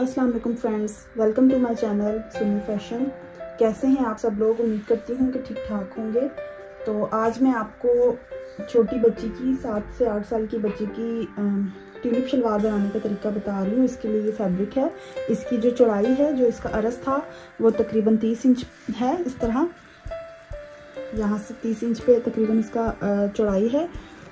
अस्सलाम वालेकुम friends, welcome to my channel Suni fashion. कैसे हैं आप सब लोग? उम्मीद करती हूँ कि ठीक ठाक होंगे। तो आज मैं आपको छोटी बच्ची की, सात से आठ साल की बच्ची की ट्यूलिप शलवार बनाने का तरीका बता रही हूँ। इसके लिए ये फैब्रिक है। इसकी जो चौड़ाई है, जो इसका अरस था, वो तकरीबन तीस इंच है इस तरह। यहाँ से तीस इंच पे तकरीबन इसका चौड़ाई है।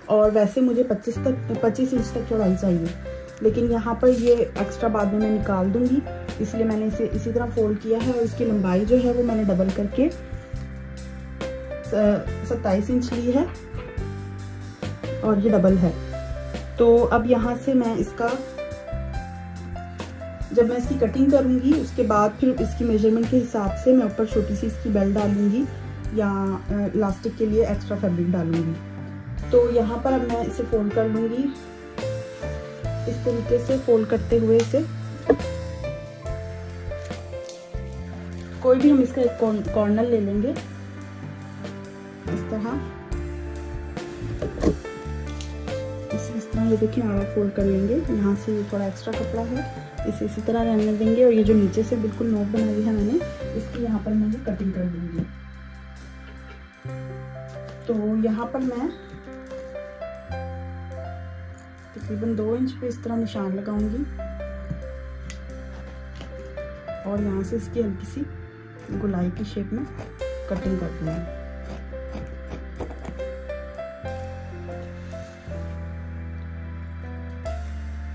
और वैसे मुझे पच्चीस तक, पच्चीस इंच तक चौड़ाई चाहिए। लेकिन यहाँ पर ये एक्स्ट्रा बाद में मैं निकाल दूँगी। इसलिए मैंने इसे इसी तरह फोल्ड किया है और इसकी लंबाई जो है वो मैंने डबल करके सत्ताईस इंच ली है और ये डबल है। तो अब यहाँ से मैं इसका, जब मैं इसकी कटिंग करूँगी, उसके बाद फिर इसकी मेज़रमेंट के हिसाब से मैं ऊपर छोटी सी इसकी बेल्ट डालूँगी या इलास्टिक के लिए एक्स्ट्रा फैब्रिक डालूँगी। तो यहाँ पर अब मैं इसे फोल्ड कर लूँगी। इस तरीके से फोल्ड करते हुए इसे। कोई भी हम इसका एक कॉर्नर ले लेंगे। इस तरह। इस, इस तरह ये देखिए आड़ा फोल्ड कर लेंगे। यहाँ से ये थोड़ा एक्स्ट्रा कपड़ा है। इसे इसी तरह रहने देंगे। और ये जो नीचे से बिल्कुल नोट बनाई है मैंने इसकी यहाँ पर मैं कटिंग कर दूँगी। तो यहाँ पर मैं तकरीबन दो इंच पे इस तरह निशान लगाऊँगी। और यहाँ से इसकी हल्की सी गुलाई की शेप में कटिंग कर दूँगी।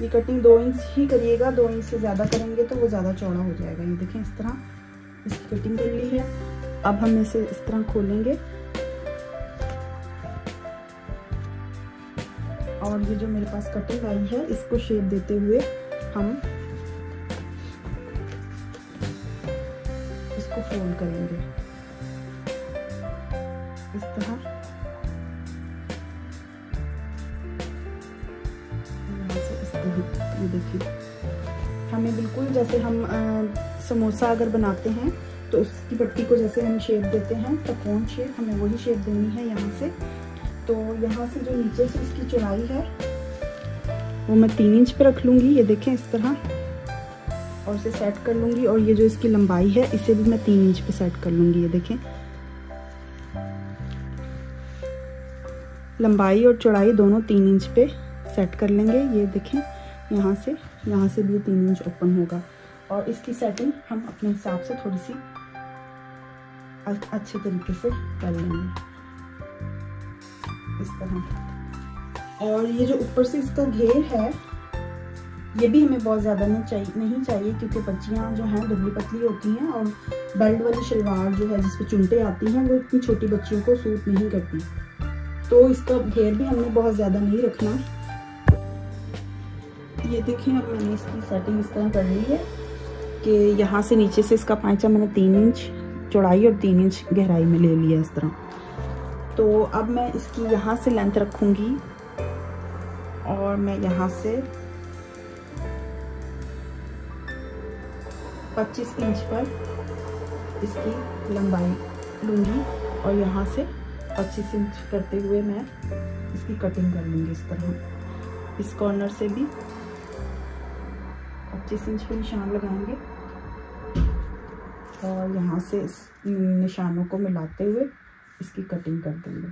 ये कटिंग दो इंच ही करिएगा, दो इंच से ज़्यादा करेंगे तो वो ज़्यादा चौड़ा हो जाएगा। ये देखें, इस तरह इसकी कटिंग कर ली है। अब हम इसे इस तरह खोलेंगे। और ये जो मेरे पास कटिंग आई है इसको शेप देते हुए हम इसको फोल्ड करेंगे। इस तरह। ये देखिए। हमें बिल्कुल जैसे हम आ, समोसा अगर बनाते हैं तो उसकी पट्टी को जैसे हम शेप देते हैं तो कौन शेप हमें वही शेप देनी है यहाँ से। तो यहाँ से जो नीचे से इसकी चौड़ाई है, वो मैं तीन इंच पे रख लूँगी। ये देखें इस तरह। और इसे सेट कर लूँगी। और ये जो इसकी लंबाई है, इसे भी मैं तीन इंच पे सेट कर लूँगी। ये देखें। लंबाई और चौड़ाई दोनों तीन इंच पे सेट कर लेंगे। ये देखें, यहाँ से यहाँ से भी तीन इंच ओपन होगा। और इसकी सेटिंग हम अपने हिसाब से थोड़ी सी अच्छे तरीके से कर लेंगे। इस तरह और ये जो ऊपर से इसका घेर है, ये भी हमें बहुत ज़्यादा नहीं चाहिए नहीं चाहिए क्योंकि बच्चियाँ जो हैं, दुबली पतली होती हैं और बेल्ट वाली शलवार जो है जिसपे चुनटे आती हैं, वो इतनी छोटी बच्चियों को सूट नहीं करती। तो इसका घेर भी हमने बहुत ज़्यादा नहीं रखना। ये देखिए, अब मैंने इसकी सेटिंग इस तरह कर ली है कि यहाँ से नीचे से इसका पाँचा मैंने तीन इंच चौड़ाई और तीन इंच गहराई में ले लिया इस तरह। तो अब मैं इसकी यहाँ से लेंथ रखूँगी और मैं यहाँ से 25 इंच पर इसकी लंबाई लूँगी और यहाँ से 25 इंच करते हुए मैं इसकी कटिंग कर लूँगी इस तरह। इस कॉर्नर से भी 25 इंच पे निशान लगाएँगे और यहाँ से इस निशानों को मिलाते हुए इसकी कटिंग कर देंगे।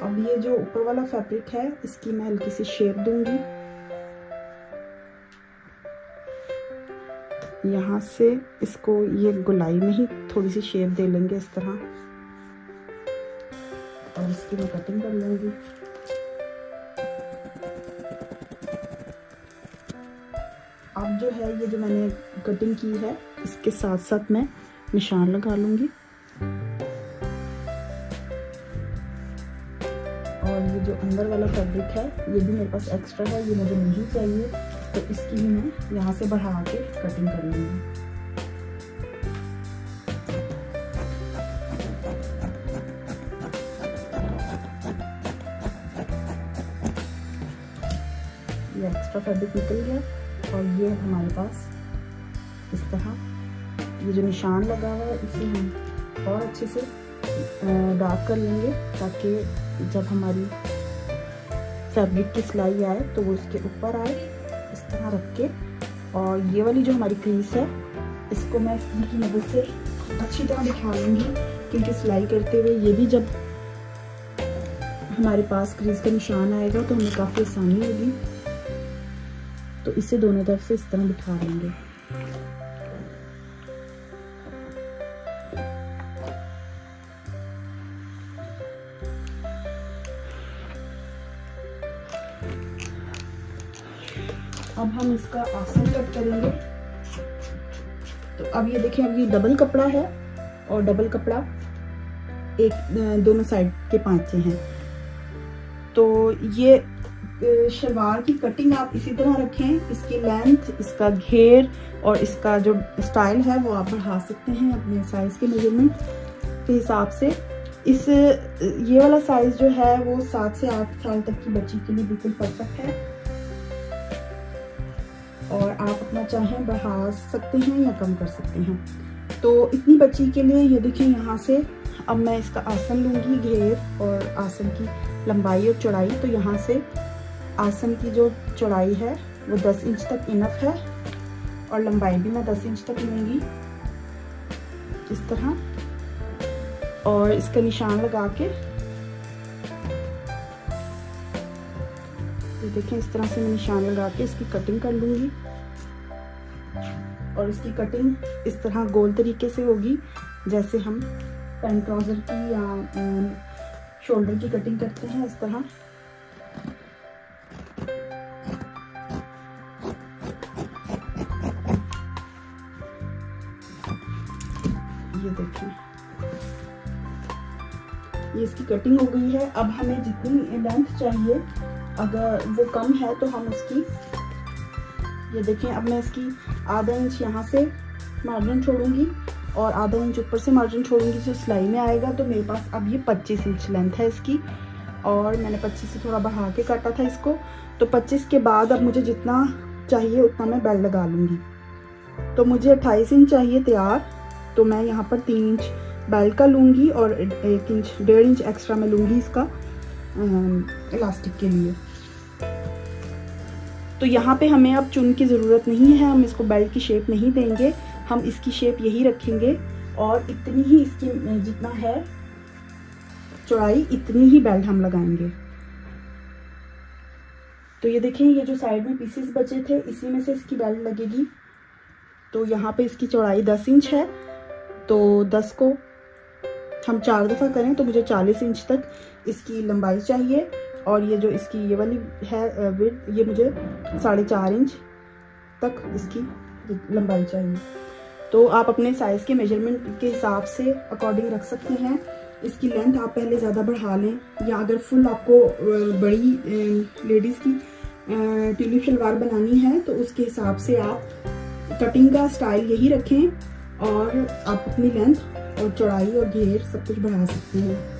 अब ये जो ऊपर वाला फैब्रिक है, इसकी मैं हल्की सी शेप दूँगी। यहाँ से इसको ये गुलाई में ही थोड़ी सी शेप दे लेंगे इस तरह। और इसकी मैं कटिंग कर लूँगी। अब जो है, ये जो मैंने कटिंग की है, इसके साथ साथ मैं निशान लगा लूँगी। अंदर वाला फैब्रिक है, ये भी मेरे पास एक्स्ट्रा है, ये मुझे नहीं चाहिए तो इसकी भी मैं यहाँ से बढ़ा के कटिंग कर लूँगी ये एक्स्ट्रा फैब्रिक निकल गया, और ये हमारे पास इस तरह, ये जो निशान लगा हुआ है, इसे हम और अच्छे से डार्क कर लेंगे, ताकि जब हमारी फैब्रिक की सिलाई आए तो वो इसके ऊपर आए, इस तरह रख के। और ये वाली जो हमारी क्रीस है, इसको मैं की मदद से अच्छी तरह दिखा लूँगी क्योंकि सिलाई करते हुए ये भी जब हमारे पास क्रीज का निशान आएगा तो हमें काफ़ी आसानी होगी। तो इसे दोनों तरफ़ से इस तरह बिठा लेंगे अब हम इसका आसन कट करेंगे। तो अब ये देखिए, अब ये डबल कपड़ा है और डबल कपड़ा एक दोनों साइड के पांचे हैं। तो ये शलवार की कटिंग आप इसी तरह रखें। इसकी लेंथ इसका घेर और इसका जो स्टाइल है, वो आप बढ़ा सकते हैं अपने साइज़ के मेज़रमेंट के हिसाब से। इस ये वाला साइज़ जो है, वो सात से आठ साल तक की बच्ची के लिए बिल्कुल परफेक्ट है। और आप अपना चाहें बढ़ा सकते हैं या कम कर सकते हैं। तो इतनी बच्ची के लिए ये देखिए यहाँ से अब मैं इसका आसन लूँगी घेर और आसन की लंबाई और चौड़ाई। तो यहाँ से आसन की जो चौड़ाई है वो 10 इंच तक इनफ है और लंबाई भी मैं 10 इंच तक लूँगी। इस तरह। और इसका निशान लगा के ये देखें इस तरह से मैं निशान लगा के इसकी कटिंग कर लूँगी। और इसकी कटिंग इस तरह गोल तरीके से होगी, जैसे हम पैंट ट्राउज़र की या शोल्डर की कटिंग करते हैं इस तरह। ये देखें ये इसकी कटिंग हो गई है। अब हमें जितनी लेंथ चाहिए अगर वो कम है तो हम उसकी, ये देखें, अब मैं इसकी आधा इंच यहाँ से मार्जिन छोड़ूँगी और आधा इंच ऊपर से मार्जिन छोड़ूँगी जो सिलाई में आएगा तो मेरे पास अब ये 25 इंच लेंथ है इसकी। और मैंने 25 से थोड़ा बढ़ा के काटा था इसको। तो 25 के बाद अब मुझे जितना चाहिए उतना मैं बेल्ट लगा लूँगी। तो मुझे 28 इंच चाहिए तैयार तो मैं यहाँ पर तीन इंच बेल्ट का लूँगी और एक इंच, डेढ़ इंच एक्स्ट्रा मैं लूँगी इसका इलास्टिक के लिए। तो यहाँ पे हमें अब चुन की ज़रूरत नहीं है, हम इसको बेल्ट की शेप नहीं देंगे, हम इसकी शेप यही रखेंगे और इतनी ही इसकी, जितना है चौड़ाई, इतनी ही बेल्ट हम लगाएँगे। तो ये देखें, ये जो साइड में पीसेस बचे थे, इसी में से इसकी बेल्ट लगेगी। तो यहाँ पे इसकी चौड़ाई 10 इंच है तो 10 को हम चार दफ़ा करें तो मुझे 40 इंच तक इसकी लंबाई चाहिए। और ये जो इसकी ये वाली है विड ये मुझे साढ़े चार इंच तक इसकी लंबाई चाहिए। तो आप अपने साइज़ के मेज़रमेंट के हिसाब से अकॉर्डिंग रख सकते हैं। इसकी लेंथ आप पहले ज़्यादा बढ़ा लें, या अगर फुल आपको बड़ी लेडीज़ की टिली शलवार बनानी है तो उसके हिसाब से आप कटिंग का स्टाइल यही रखें और आप अपनी लेंथ और चौड़ाई और घेर सब कुछ बढ़ा सकते हैं।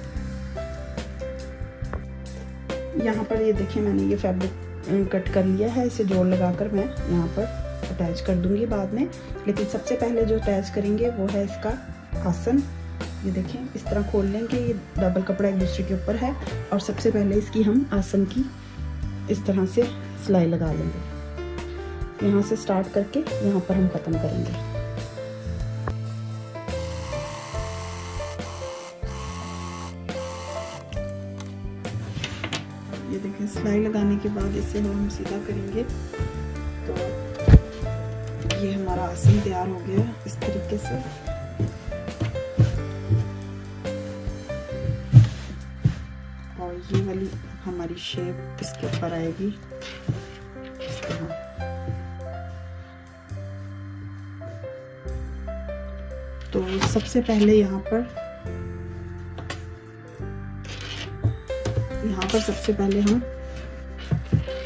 यहाँ पर ये देखिए मैंने ये फैब्रिक कट कर लिया है, इसे जोड़ लगाकर मैं यहाँ पर अटैच कर दूँगी बाद में। लेकिन सबसे पहले जो अटैच करेंगे वो है इसका आसन। ये देखें, इस तरह खोल लेंगे, ये डबल कपड़ा एक दूसरे के ऊपर है। और सबसे पहले इसकी हम आसन की इस तरह से सिलाई लगा लेंगे। यहाँ से स्टार्ट करके यहाँ पर हम ख़त्म करेंगे। सिलाई लगाने के बाद इसे हम सीधा करेंगे। तो ये हमारा आसन तैयार हो गया इस तरीके से। और ये वाली हमारी शेप इसके ऊपर आएगी। तो सबसे पहले यहाँ पर यहाँ पर सबसे पहले हम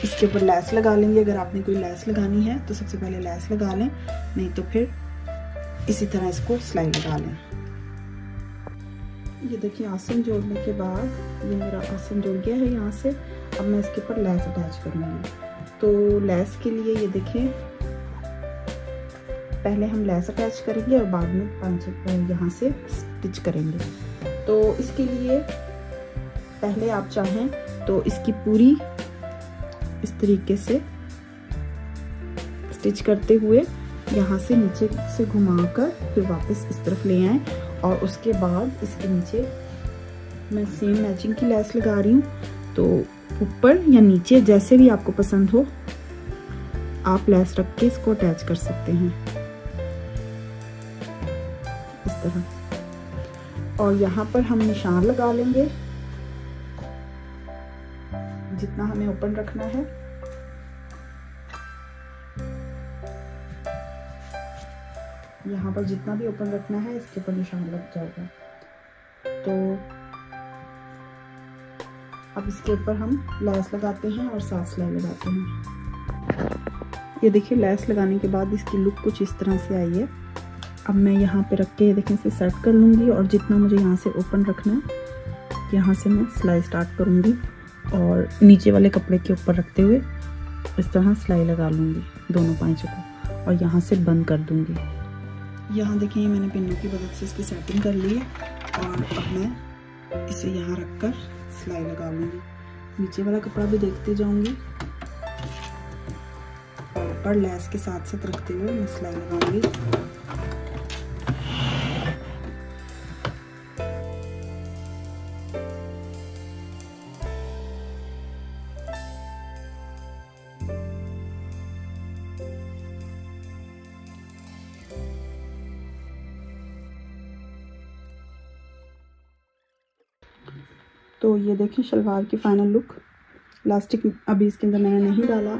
इसके ऊपर लैस लगा लेंगे। अगर आपने कोई लैस लगानी है तो सबसे पहले लैस लगा लें, नहीं तो फिर इसी तरह इसको सिलाई लगा लें। ये देखिए, आसन जोड़ने के बाद ये मेरा आसन जुड़ गया है यहाँ से। अब मैं इसके ऊपर लैस अटैच करूँगी। तो लैस के लिए ये देखें पहले हम लैस अटैच करेंगे और बाद में पाँच यहाँ से स्टिच करेंगे। तो इसके लिए पहले आप चाहें तो इसकी पूरी इस तरीके से स्टिच करते हुए यहाँ से नीचे से घुमाकर फिर वापस इस तरफ़ ले आए और उसके बाद इसके नीचे मैं सेम मैचिंग की लेस लगा रही हूँ। तो ऊपर या नीचे जैसे भी आपको पसंद हो, आप लेस रख के इसको अटैच कर सकते हैं। इस तरह। और यहाँ पर हम निशान लगा लेंगे। जितना हमें ओपन रखना है। यहाँ पर जितना भी ओपन रखना है, इसके ऊपर निशान लग जाएगा। तो अब इसके ऊपर हम लैस लगाते हैं और सात सिलाई लगाते हैं। ये देखिए, लैस लगाने के बाद इसकी लुक कुछ इस तरह से आई है। अब मैं यहाँ पे रख के देखें, इसे सेट कर लूँगी और जितना मुझे यहाँ से ओपन रखना है, यहाँ से मैं सिलाई स्टार्ट करूँगी। और नीचे वाले कपड़े के ऊपर रखते हुए इस तरह सिलाई लगा लूँगी, दोनों पाँचों को, और यहाँ से बंद कर दूँगी। यहाँ देखिए, मैंने पिन्नों की मदद से इसकी सेटिंग कर ली है, और अब मैं इसे यहाँ रख कर सिलाई लगा लूँगी। नीचे वाला कपड़ा भी देखते जाऊँगी, और ऊपर लेस के साथ साथ रखते हुए मैं सिलाई लगाऊँगी। तो ये देखें शलवार की फाइनल लुक लास्टिक अभी इसके अंदर मैंने नहीं डाला।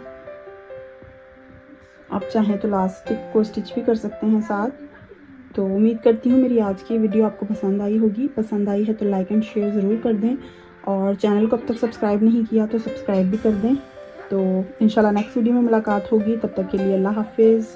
आप चाहें तो लास्टिक को स्टिच भी कर सकते हैं साथ। तो उम्मीद करती हूँ मेरी आज की वीडियो आपको पसंद आई होगी। पसंद आई है तो लाइक एंड शेयर ज़रूर कर दें। और चैनल को अब तक सब्सक्राइब नहीं किया तो सब्सक्राइब भी कर दें। तो इंशाल्लाह नेक्स्ट वीडियो में मुलाकात होगी। तब तक के लिए अल्लाह हाफिज़।